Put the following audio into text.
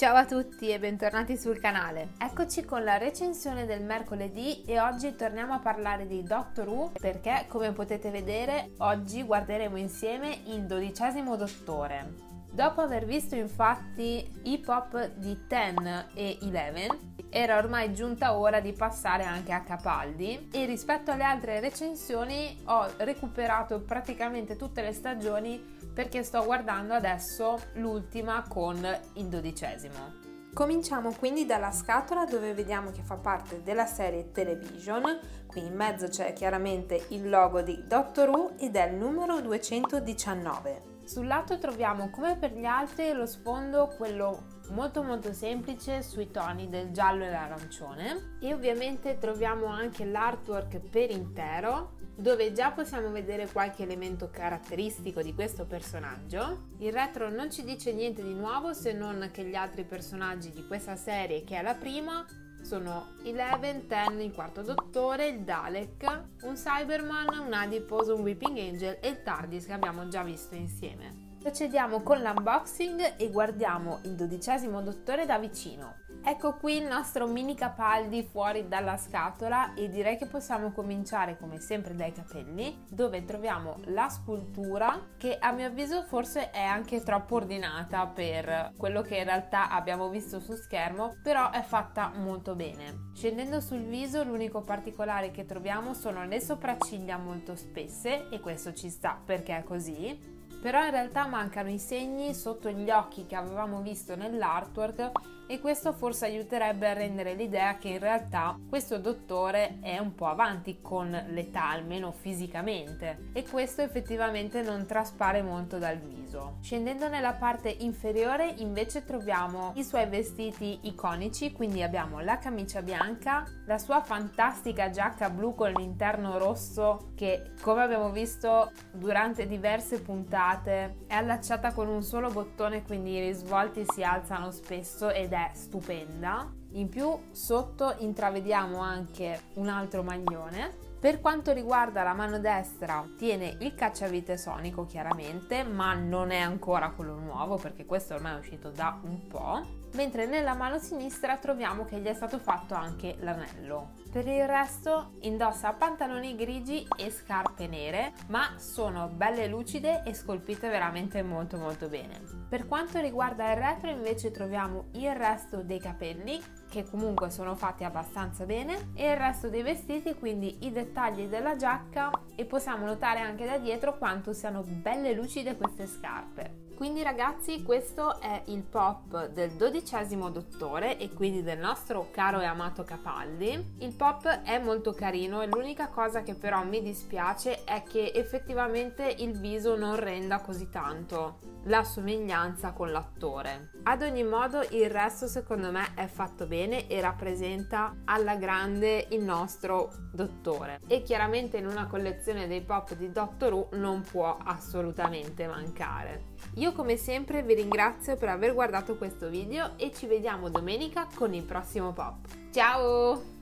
Ciao a tutti e bentornati sul canale. Eccoci con la recensione del mercoledì e oggi torniamo a parlare di Doctor Who perché come potete vedere oggi guarderemo insieme il dodicesimo dottore. Dopo aver visto infatti i pop di Ten e Eleven era ormai giunta ora di passare anche a Capaldi e rispetto alle altre recensioni ho recuperato praticamente tutte le stagioni perché sto guardando adesso l'ultima con il dodicesimo. Cominciamo quindi dalla scatola dove vediamo che fa parte della serie Television, qui in mezzo c'è chiaramente il logo di Doctor Who ed è il numero 219. Sul lato troviamo come per gli altri lo sfondo quello molto molto semplice sui toni del giallo e l'arancione. E ovviamente troviamo anche l'artwork per intero dove già possiamo vedere qualche elemento caratteristico di questo personaggio. Il retro non ci dice niente di nuovo se non che gli altri personaggi di questa serie, che è la prima, sono Eleven, Ten, il quarto dottore, il Dalek, un Cyberman, un Adipose, un Weeping Angel e il TARDIS che abbiamo già visto insieme. Procediamo con l'unboxing e guardiamo il dodicesimo dottore da vicino. Ecco qui il nostro mini Capaldi fuori dalla scatola e direi che possiamo cominciare come sempre dai capelli dove troviamo la scultura che a mio avviso forse è anche troppo ordinata per quello che in realtà abbiamo visto su schermo però è fatta molto bene. Scendendo sul viso l'unico particolare che troviamo sono le sopracciglia molto spesse e questo ci sta perché è così però in realtà mancano i segni sotto gli occhi che avevamo visto nell'artwork e questo forse aiuterebbe a rendere l'idea che in realtà questo dottore è un po' avanti con l'età, almeno fisicamente, e questo effettivamente non traspare molto dal viso. Scendendo nella parte inferiore invece troviamo i suoi vestiti iconici, quindi abbiamo la camicia bianca, la sua fantastica giacca blu con l'interno rosso che come abbiamo visto durante diverse puntate è allacciata con un solo bottone, quindi i risvolti si alzano spesso ed è stupenda. In più sotto intravediamo anche un altro maglione. Per quanto riguarda la mano destra tiene il cacciavite sonico chiaramente, ma non è ancora quello nuovo perché questo ormai è uscito da un po' mentre nella mano sinistra troviamo che gli è stato fatto anche l'anello. Per il resto indossa pantaloni grigi e scarpe nere, ma sono belle lucide e scolpite veramente molto molto bene. Per quanto riguarda il retro invece troviamo il resto dei capelli, che comunque sono fatti abbastanza bene, e il resto dei vestiti, quindi i dettagli della giacca e possiamo notare anche da dietro quanto siano belle lucide queste scarpe. Quindi ragazzi questo è il pop del dodicesimo dottore e quindi del nostro caro e amato Capaldi. Il pop è molto carino e l'unica cosa che però mi dispiace è che effettivamente il viso non renda così tanto la somiglianza con l'attore. Ad ogni modo il resto secondo me è fatto bene e rappresenta alla grande il nostro dottore e chiaramente in una collezione dei pop di Doctor Who non può assolutamente mancare. Io come sempre vi ringrazio per aver guardato questo video e ci vediamo domenica con il prossimo pop. Ciao!